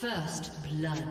First blood.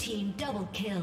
Team double kill.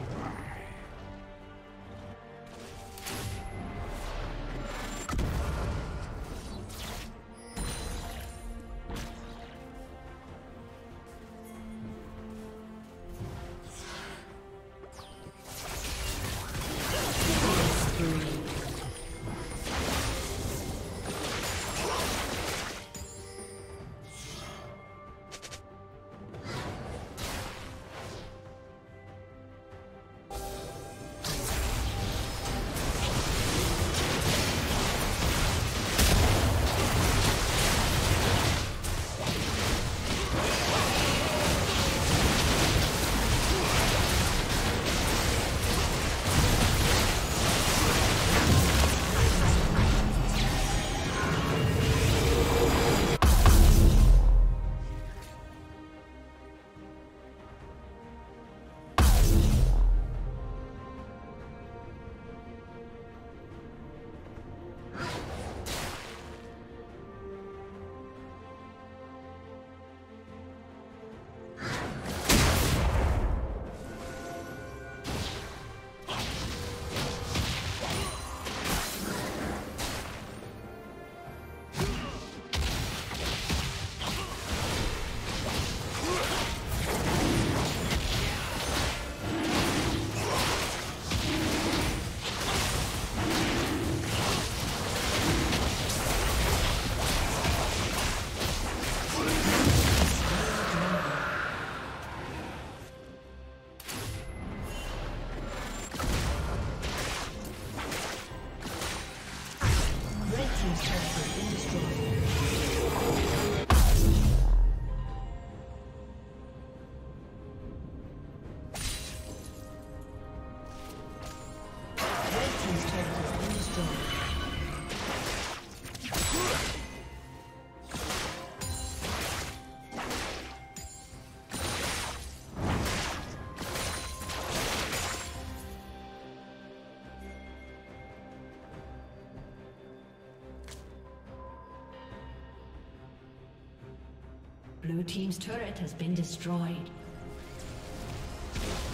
Blue Team's turret has been destroyed.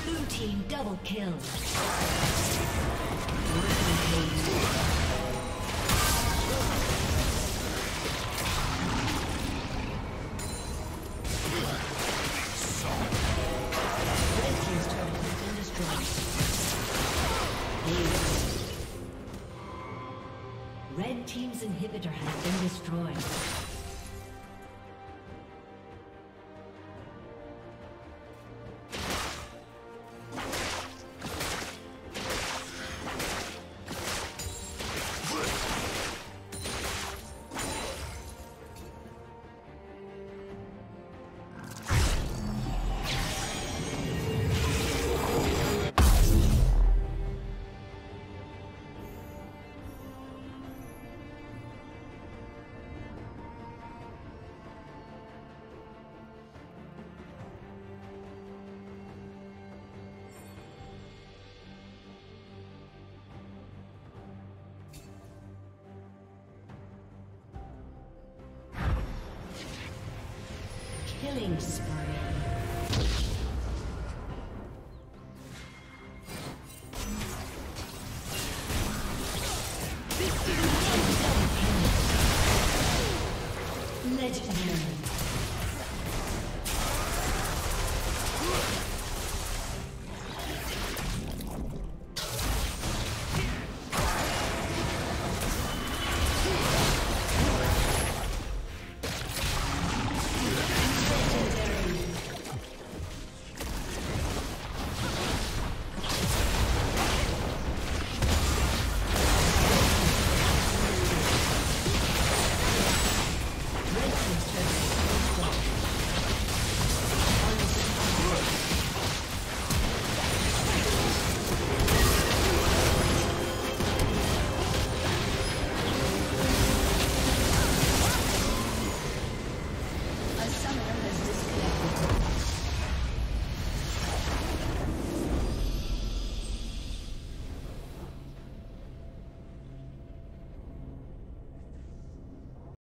Blue Team double kill. Red Team's turret has been destroyed. Red team's inhibitor has been destroyed. Killing spree.